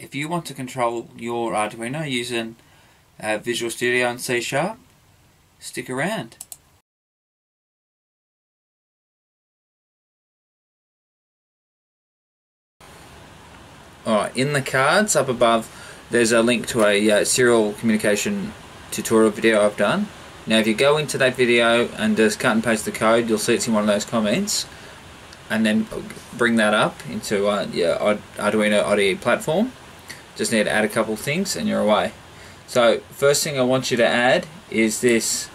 if you want to control your Arduino using uh, Visual Studio and C Sharp, stick around. Alright, in the cards up above there's a link to a uh, serial communication tutorial video I've done. Now if you go into that video and just cut and paste the code, you'll see it's in one of those comments and then bring that up into uh, your Arduino IDE platform. Just need to add a couple things and you're away. So first thing I want you to add is this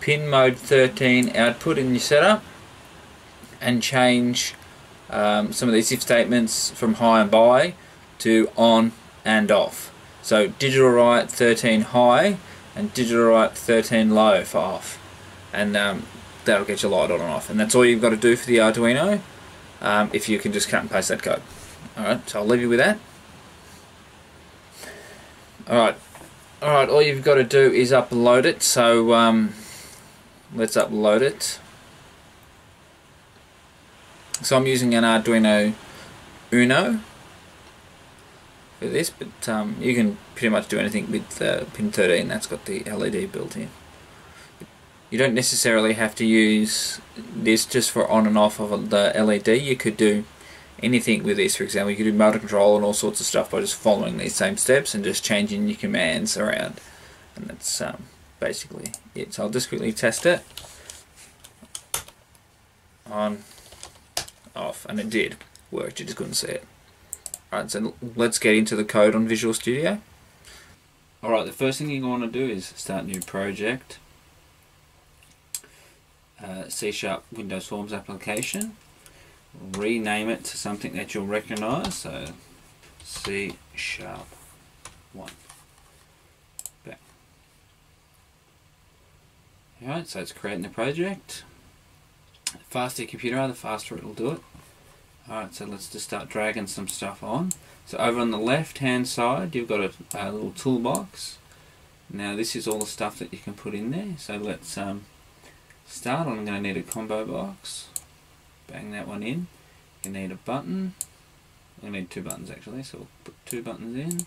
pin mode 13 output in your setup and change um, some of these if statements from high and by to on and off. So digital write 13 high and digital write 13 low for off. And um, that'll get your light on and off. And that's all you've got to do for the Arduino um, if you can just cut and paste that code. Alright, so I'll leave you with that. Alright, alright, all you've got to do is upload it. So um, let's upload it. So I'm using an Arduino Uno for this, but um, you can pretty much do anything with uh, pin 13 that's got the LED built in. You don't necessarily have to use this just for on and off of the LED, you could do anything with this for example, you can do motor control and all sorts of stuff by just following these same steps and just changing your commands around and that's um, basically it. So I'll just quickly test it on off and it did work, you just couldn't see it. Alright, so let's get into the code on Visual Studio. Alright, the first thing you want to do is start new project. Uh, C Sharp Windows Forms application. Rename it to something that you'll recognize. So C Sharp 1. Back. Alright, so it's creating the project. The faster your computer are, the faster it will do it. Alright, so let's just start dragging some stuff on. So over on the left hand side you've got a, a, little toolbox. Now this is all the stuff that you can put in there. So let's um, start. I'm going to need a combo box. Bang that one in. You need a button. I need two buttons actually, so we'll put two buttons in.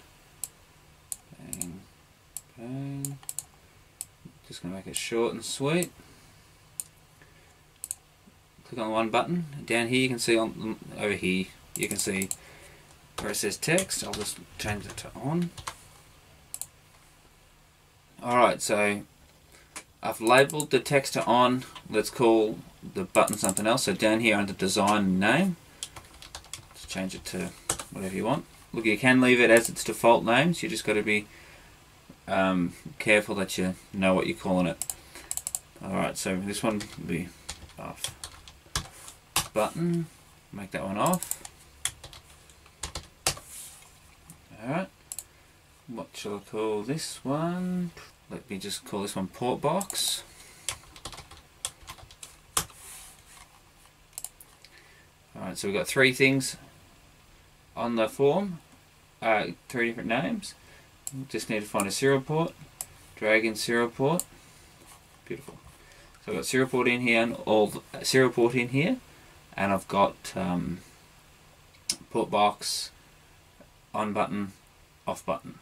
Bang, bang. Just going to make it short and sweet click on one button. Down here you can see on over here you can see where it says text. I'll just change it to on. Alright, so I've labeled the text to on. Let's call the button something else. So down here under design name, let's change it to whatever you want. Look, you can leave it as its default name, so You just got to be um, careful that you know what you're calling it. Alright, so this one will be off button, make that one off. Alright, what shall I call this one? Let me just call this one port box. Alright, so we've got three things on the form, uh, three different names. Just need to find a serial port, drag in serial port. Beautiful. So I've got serial port in here and all serial port in here and I've got um, port box on button off button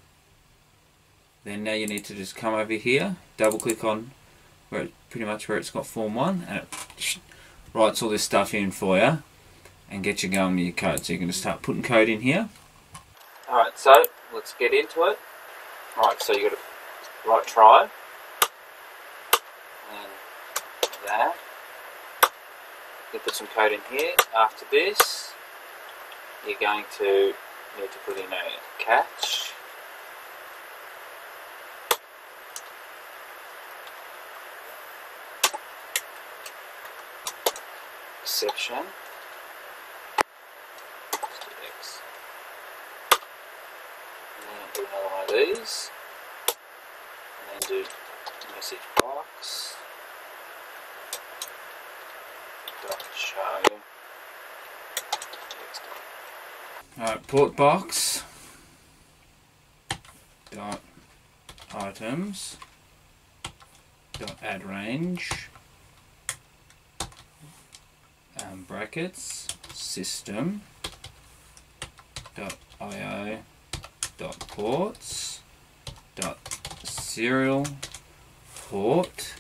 then now you need to just come over here double click on where it, pretty much where it's got form 1 and it writes all this stuff in for you and get you going with your code so you're going to start putting code in here alright so let's get into it right so you've got to write try and that you put some code in here. After this, you're going to need to put in a catch. Exception. And then do And then do message box. Alright, port box. Dot items. Dot add range. Um, brackets. System. Dot io dot ports dot serial port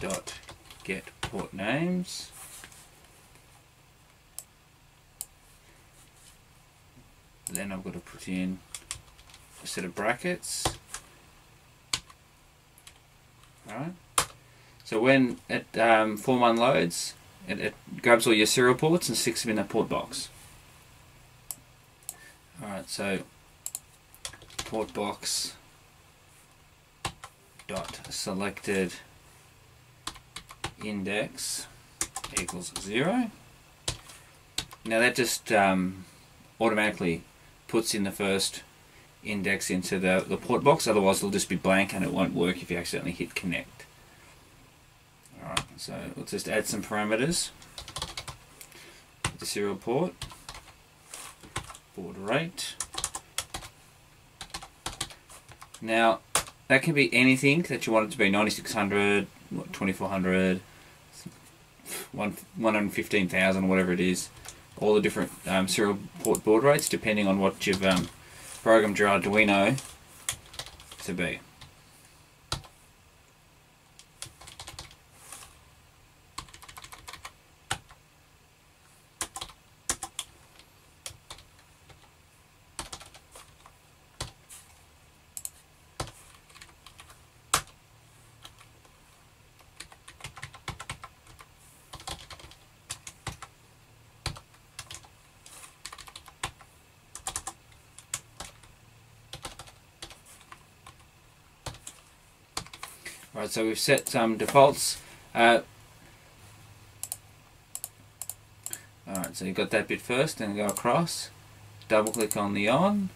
dot get port names. Then I've got to put in a set of brackets. Alright. So when it um, form unloads it, it grabs all your serial ports and sticks them in that port box. Alright so port box dot selected index equals zero now that just um, automatically puts in the first index into the, the port box, otherwise it'll just be blank and it won't work if you accidentally hit connect. Alright, so let's just add some parameters. The serial port, baud rate. Now, that can be anything that you want it to be 9600, 2400, 115,000, whatever it is all the different um, serial port baud rates depending on what you've um, programmed your Arduino to be. Right, so we've set some defaults. Uh, Alright, so you've got that bit first, then go across, double click on the on,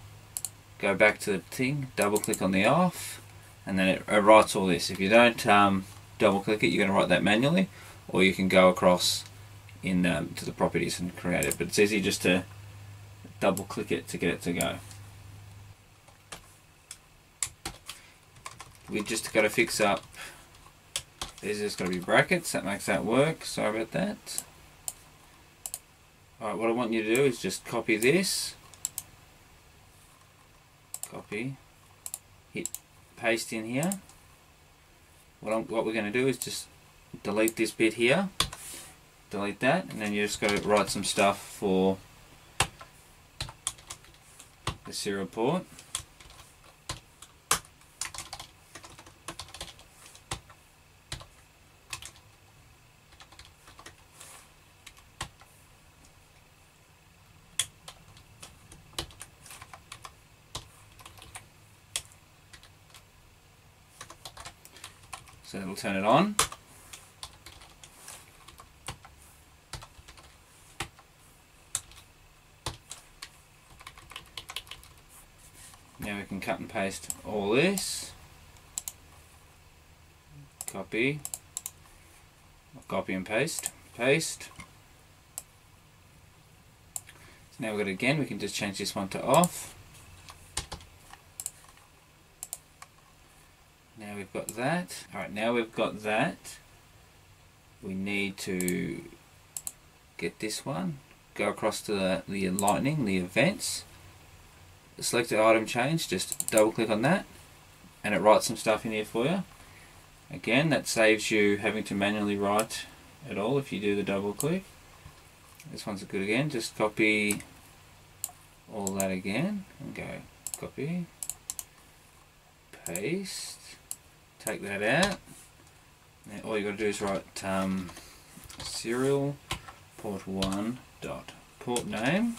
go back to the thing, double click on the off, and then it, it writes all this. If you don't um, double click it, you're going to write that manually, or you can go across in um, to the properties and create it. But it's easy just to double click it to get it to go. We just got to fix up there's just got to be brackets that makes that work sorry about that. Alright what I want you to do is just copy this. Copy hit paste in here. What, I'm, what we're going to do is just delete this bit here delete that and then you just got to write some stuff for the serial port So it'll turn it on. Now we can cut and paste all this. Copy. Copy and paste. Paste. So now we've got again, we can just change this one to off. Now we've got that. Alright, now we've got that. We need to get this one. Go across to the, the lightning, the events. Select the item change, just double click on that and it writes some stuff in here for you. Again, that saves you having to manually write it all if you do the double click. This one's good again, just copy all that again and go copy, paste, take that out. Now all you got to do is write um, serial port one dot port name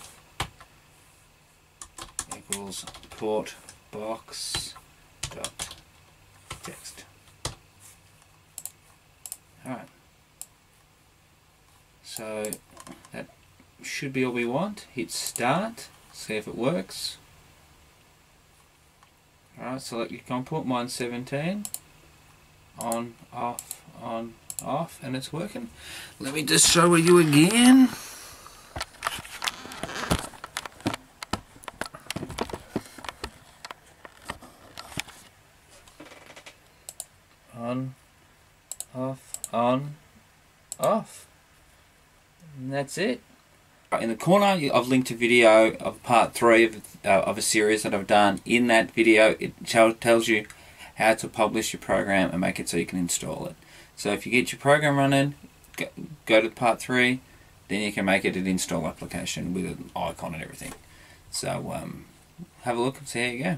equals port box dot text. Alright. So that should be all we want. Hit start, see if it works. Alright, select your COM port, mine's 17 on, off, on, off, and it's working. Let me just show you again. On, off, on, off. And that's it. In the corner, I've linked a video of part three of, uh, of a series that I've done. In that video, it tells you how to publish your program and make it so you can install it. So if you get your program running, go, to part three, then you can make it an install application with an icon and everything. So um, have a look and see how you go.